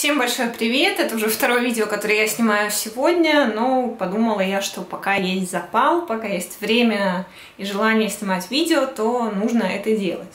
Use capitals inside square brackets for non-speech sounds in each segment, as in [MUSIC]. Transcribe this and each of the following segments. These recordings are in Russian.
Всем большой привет! Это уже второе видео, которое я снимаю сегодня, но подумала я, что пока есть запал, пока есть время и желание снимать видео, то нужно это делать.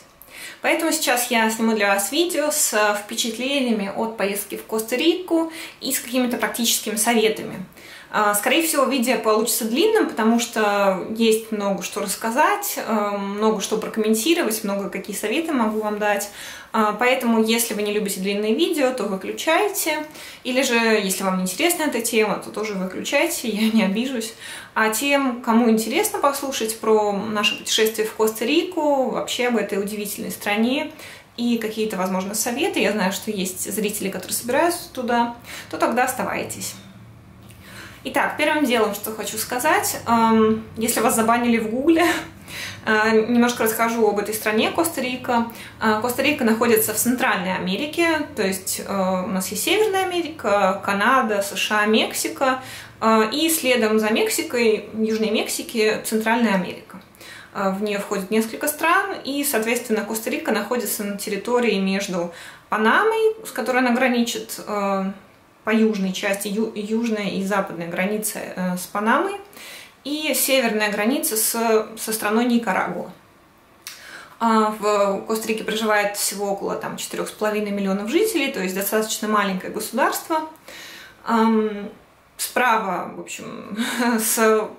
Поэтому сейчас я сниму для вас видео с впечатлениями от поездки в Коста-Рику и с какими-то практическими советами. А, скорее всего, видео получится длинным, потому что есть много что рассказать, э, много что прокомментировать, много какие советы могу вам дать. А, поэтому, если вы не любите длинные видео, то выключайте. Или же, если вам не интересна эта тема, то тоже выключайте, [LAUGHS] я не обижусь. А тем, кому интересно послушать про наше путешествие в Коста-Рику, вообще об этой удивительной стране, и какие-то, возможно, советы, я знаю, что есть зрители, которые собираются туда, то тогда оставайтесь. Итак, первым делом, что хочу сказать, эм, если вас забанили в Гугле, э, немножко расскажу об этой стране Коста-Рика. Э, Коста-Рика находится в Центральной Америке, то есть э, у нас есть Северная Америка, Канада, США, Мексика, и следом за Мексикой, Южной Мексики, Центральная Америка. В нее входит несколько стран, и, соответственно, Коста-Рика находится на территории между Панамой, с которой она граничит, по южной части, ю, южная и западная граница э, с Панамой и северная граница с, со страной Никарагуа. А, в Коста-Рике проживает всего около там, 4,5 миллионов жителей, то есть достаточно маленькое государство. Справа, в общем, [LAUGHS] с,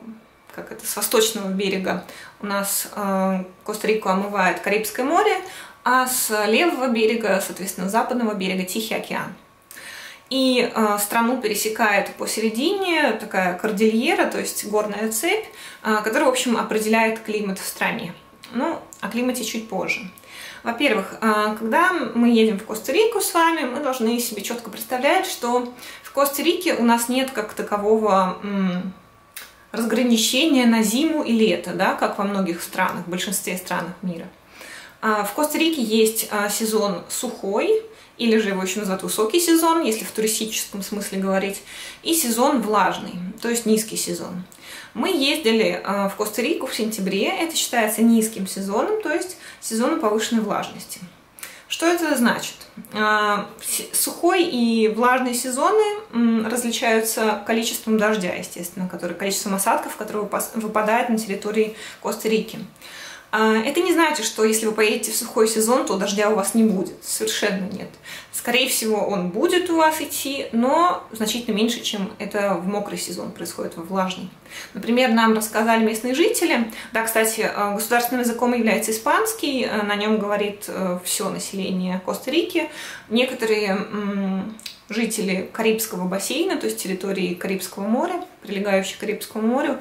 как это, с восточного берега у нас э, Коста-Рику омывает Карибское море, а с левого берега, соответственно, западного берега Тихий океан. И э, страну пересекает посередине такая кордильера, то есть горная цепь, э, которая, в общем, определяет климат в стране. Ну, о климате чуть позже. Во-первых, э, когда мы едем в Коста-Рику с вами, мы должны себе четко представлять, что в Коста-Рике у нас нет как такового разграничения на зиму и лето, да, как во многих странах, в большинстве стран мира. А в Коста-Рике есть сезон сухой, или же его еще называют высокий сезон, если в туристическом смысле говорить, и сезон влажный, то есть низкий сезон. Мы ездили э, в Коста-Рику в сентябре, это считается низким сезоном, то есть сезоном повышенной влажности. Что это значит? Э, сухой и влажный сезоны различаются количеством дождя, естественно, который, количеством осадков, которые выпадают на территории Коста-Рики. А, это не значит, что если вы поедете в сухой сезон, то дождя у вас не будет. Совершенно нет. Скорее всего, он будет у вас идти, но значительно меньше, чем это в мокрый сезон происходит, во влажный. Например, нам рассказали местные жители, да, кстати, э, государственным языком является испанский, э, на нем говорит э, все население Коста-Рики. Некоторые жители Карибского бассейна, то есть территории Карибского моря, прилегающей к Карибскому морю,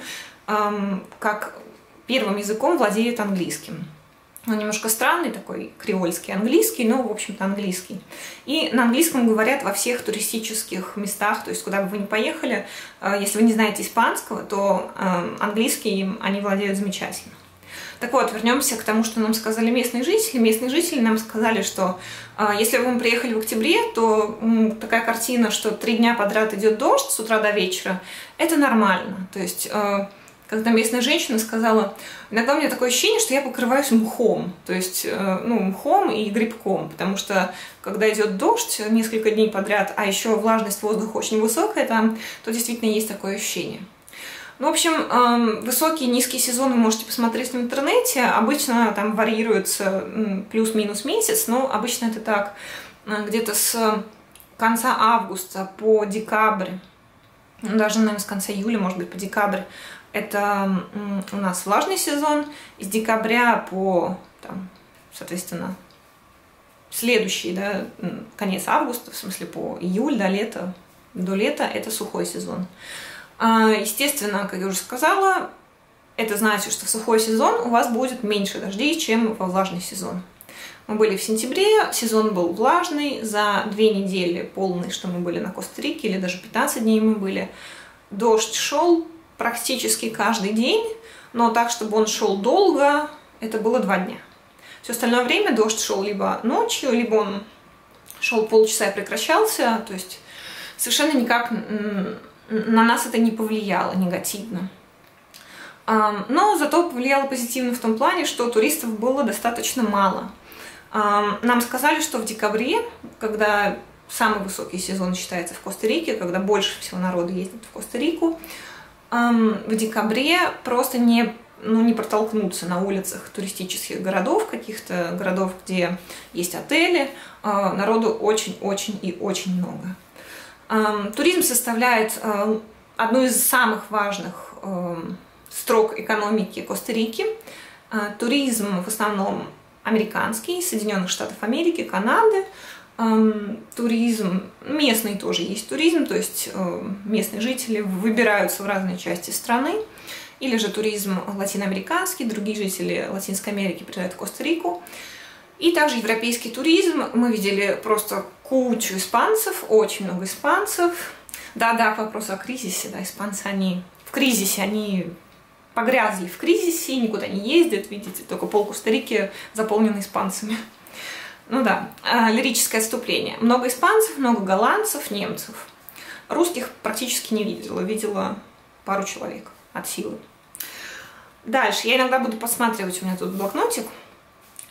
как первым языком владеют английским. Он немножко странный, такой креольский английский, но, в общем-то, английский. И на английском говорят во всех туристических местах, то есть куда бы вы ни поехали, э, если вы не знаете испанского, то э, английский они владеют замечательно. Так вот, вернемся к тому, что нам сказали местные жители. Местные жители нам сказали, что э, если вы приехали в октябре, то такая картина, что три дня подряд идет дождь с утра до вечера, это нормально. То есть когда местная женщина сказала, иногда у меня такое ощущение, что я покрываюсь мхом, то есть, э, ну, мхом и грибком, потому что, когда идет дождь несколько дней подряд, а еще влажность воздуха очень высокая там, то действительно есть такое ощущение. Ну, в общем, эм, высокий и низкий сезон вы можете посмотреть в интернете. Обычно там варьируется плюс-минус месяц, но обычно это так, э, где-то с конца августа по декабрь, даже, наверное, с конца июля, может быть, по декабрь, это у нас влажный сезон. С декабря по, там, соответственно, следующий, да, конец августа, в смысле по июль до лета, до лета это сухой сезон. А, естественно, как я уже сказала, это значит, что в сухой сезон у вас будет меньше дождей, чем во влажный сезон. Мы были в сентябре, сезон был влажный, за две недели полный, что мы были на Коста-Рике, или даже 15 дней мы были, дождь шел практически каждый день, но так, чтобы он шел долго, это было два дня. Все остальное время дождь шел либо ночью, либо он шел полчаса и прекращался, то есть совершенно никак на нас это не повлияло негативно. Но зато повлияло позитивно в том плане, что туристов было достаточно мало. Нам сказали, что в декабре, когда самый высокий сезон считается в Коста-Рике, когда больше всего народу ездит в Коста-Рику. В декабре просто не, ну, не протолкнуться на улицах туристических городов, каких-то городов, где есть отели. А, народу очень-очень и очень много. Туризм составляет э, одну из самых важных строк экономики Коста-Рики. А, туризм в основном американский, Соединенных Штатов Америки, Канады. Туризм, местный тоже есть туризм, то есть э, местные жители выбираются в разные части страны. Или же туризм латиноамериканский, другие жители Латинской Америки приезжают в Коста-Рику. И также европейский туризм. Мы видели просто кучу испанцев, очень много испанцев. Да-да, к вопросу о кризисе, да, испанцы, они в кризисе, они погрязли в кризисе, никуда не ездят, видите, только пол Коста-Рики заполнен испанцами. Ну да, а, лирическое отступление. Много испанцев, много голландцев, немцев. Русских практически не видела, видела пару человек от силы. Дальше, я иногда буду посматривать, у меня тут блокнотик.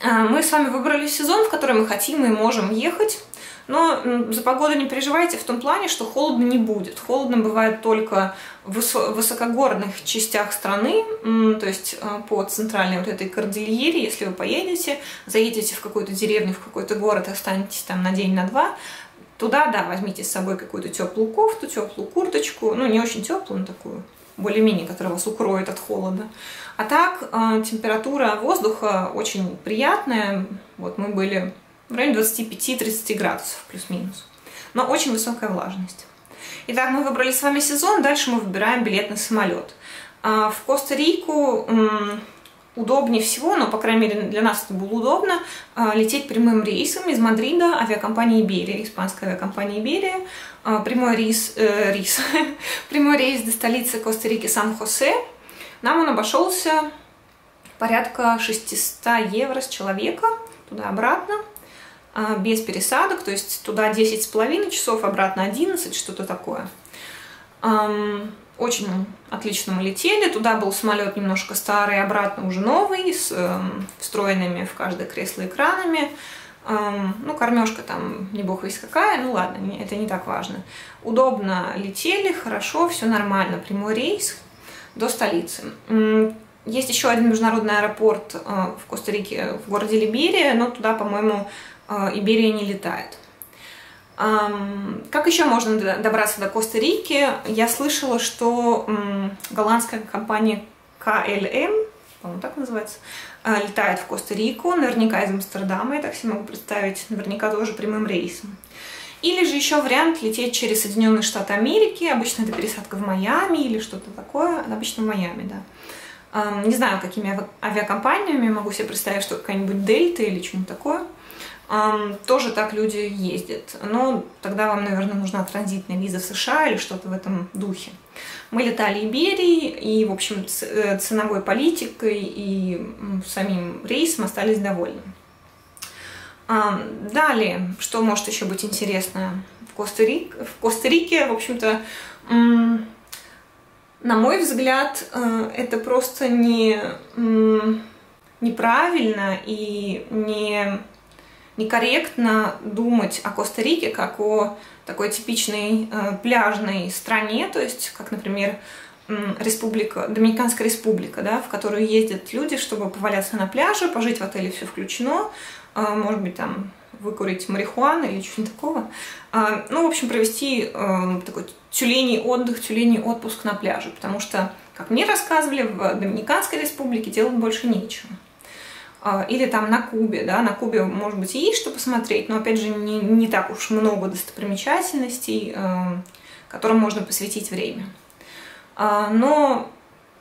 А, мы с вами выбрали сезон, в который мы хотим и можем ехать. Но за погоду не переживайте в том плане, что холодно не будет. Холодно бывает только в высокогорных частях страны, то есть а, по центральной вот этой кордильере, если вы поедете, заедете в какую-то деревню, в какой-то город, останетесь там на день, на два, туда, да, возьмите с собой какую-то теплую кофту, теплую курточку, ну не очень теплую, но такую более-менее, которая вас укроет от холода. А так а, температура воздуха очень приятная. Вот мы были в районе 25-30 градусов плюс-минус. Но очень высокая влажность. Итак, мы выбрали с вами сезон, дальше мы выбираем билет на самолет. А, в Коста-Рику удобнее всего, но, по крайней мере, для нас это было удобно, а, лететь прямым рейсом из Мадрида авиакомпании Иберия, испанская авиакомпания Иберия, а, прямой рейс, э, рейс, [LAUGHS] прямой рейс до столицы Коста-Рики Сан-Хосе. Нам он обошелся порядка 600 евро с человека, туда-обратно. А, без пересадок, то есть туда 10 с половиной часов, обратно 11, что-то такое. Очень отлично мы летели, туда был самолет немножко старый, обратно уже новый, с эм, встроенными в каждое кресло экранами. Ну, кормежка там не бог весь какая, ну ладно, это не так важно. Удобно летели, хорошо, все нормально, прямой рейс до столицы. Есть еще один международный аэропорт э, в Коста-Рике, в городе Либерия, но туда, по-моему, а, Иберия не летает. Как еще можно добраться до Коста-Рики? Я слышала, что голландская компания KLM, по-моему, так называется, а, летает в Коста-Рику, наверняка из Амстердама, я так себе могу представить, наверняка тоже прямым рейсом. Или же еще вариант лететь через Соединенные Штаты Америки, обычно это пересадка в Майами или что-то такое, обычно в Майами, да. Не знаю, какими авиакомпаниями, могу себе представить, что какая-нибудь Дельта или что-нибудь такое – тоже так люди ездят. Но тогда вам, наверное, нужна транзитная виза в США или что-то в этом духе. Мы летали Иберии, и, в общем, э, ценовой политикой и самим рейсом остались довольны. Далее, что может еще быть интересно в Коста-Рике? В Коста-Рике, в общем-то, на мой взгляд, э, это просто не неправильно и не некорректно думать о Коста-Рике как о такой типичной э, пляжной стране, то есть, как, например, республика, Доминиканская республика, да, в которую ездят люди, чтобы поваляться на пляже, пожить в отеле, все включено, э, может быть, там выкурить марихуану или что-нибудь такого. Э, ну, в общем, провести э, такой тюленей отдых, тюленей отпуск на пляже, потому что, как мне рассказывали, в Доминиканской республике делать больше нечего. А, или там на Кубе, да, на Кубе, может быть, и есть что посмотреть, но, опять же, не, не так уж много достопримечательностей, э, которым можно посвятить время. А, но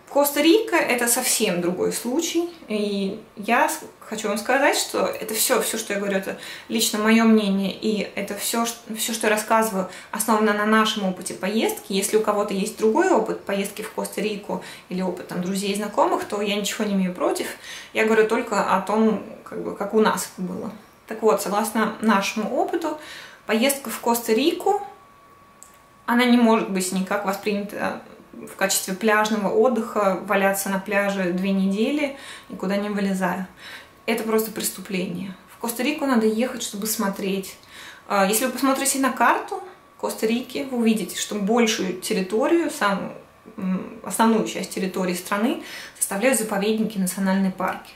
Коста-Рика это совсем другой случай. И я хочу вам сказать, что это все, все, что я говорю, это лично мое мнение, и это все, все, что я рассказываю, основано на нашем опыте поездки. Если у кого-то есть другой опыт поездки в Коста-Рику или опыт там, друзей и знакомых, то я ничего не имею против. Я говорю только о том, как, бы, как у нас было. Так вот, согласно нашему опыту, поездка в Коста-Рику, она не может быть никак воспринята в качестве пляжного отдыха валяться на пляже две недели, никуда не вылезая. Это просто преступление. В Коста-Рику надо ехать, чтобы смотреть. А, если вы посмотрите на карту Коста-Рики, вы увидите, что большую территорию, самую основную часть территории страны составляют заповедники, национальные парки.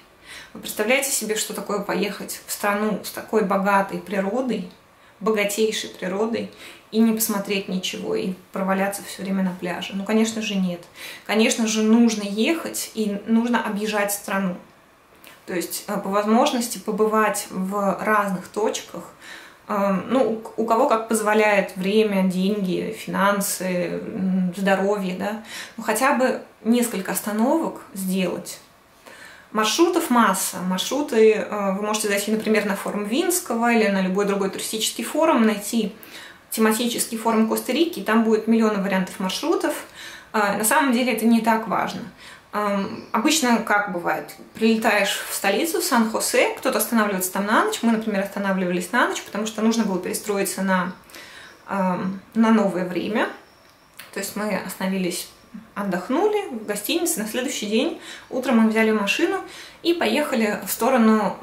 Вы представляете себе, что такое поехать в страну с такой богатой природой, богатейшей природой, и не посмотреть ничего, и проваляться все время на пляже? Ну, конечно же, нет. Конечно же, нужно ехать и нужно объезжать страну. То есть, э, по возможности побывать в разных точках, Эм, ну, у кого как позволяет время, деньги, финансы, здоровье, да, ну, хотя бы несколько остановок сделать. Маршрутов масса. Маршруты, э, вы можете зайти, например, на форум Винского или на любой другой туристический форум, найти тематический форум Коста-Рики, там будет миллионы вариантов маршрутов. Э, на самом деле это не так важно. Обычно, как бывает, прилетаешь в столицу, в Сан-Хосе, кто-то останавливается там на ночь. Мы, например, останавливались на ночь, потому что нужно было перестроиться на, на новое время. То есть мы остановились отдохнули в гостинице. На следующий день утром мы взяли машину и поехали в сторону,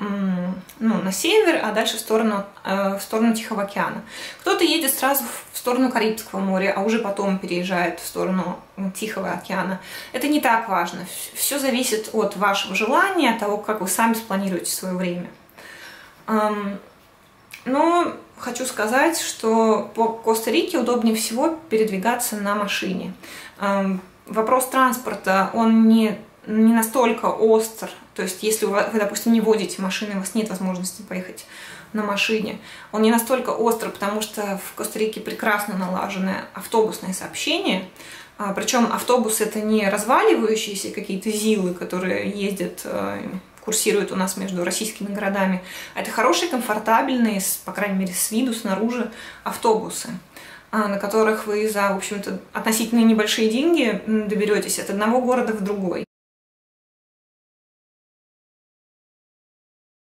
ну, на север, а дальше в сторону, э, в сторону Тихого океана. Кто-то едет сразу в сторону Карибского моря, а уже потом переезжает в сторону Тихого океана. Это не так важно. Все зависит от вашего желания, от того, как вы сами спланируете свое время. Но хочу сказать, что по Коста-Рике удобнее всего передвигаться на машине. Вопрос транспорта, он не, не настолько остр. То есть, если вы, допустим, не водите машины, у вас нет возможности поехать на машине, он не настолько остр, потому что в Коста-Рике прекрасно налаженное автобусное сообщение. А, Причем автобус это не разваливающиеся какие-то зилы, которые ездят курсируют у нас между российскими городами. А это хорошие, комфортабельные, по крайней мере, с виду, снаружи автобусы а, на которых вы за, в общем-то, относительно небольшие деньги доберетесь от одного города в другой.